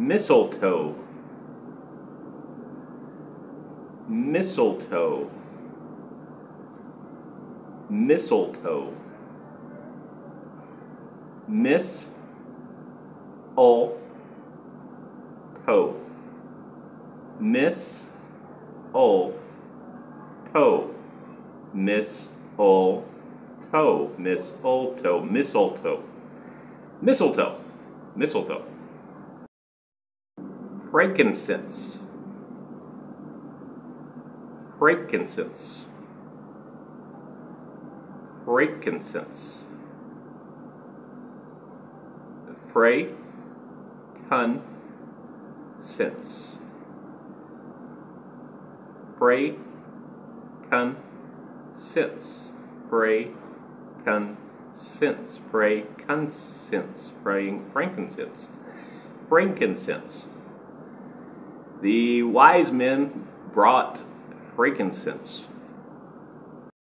mistletoe, mistletoe, mistletoe, miss, ol, toe, miss, ol, toe, miss, ol, toe, miss, ol, toe, mistletoe, mistletoe, mistletoe. Frankincense. Frankincense. Frankincense. Fray, con, sense. Fray, con, sense. Fray, con, sense. Fray, consents. Fraying frankincense. Frankincense. The wise men brought frankincense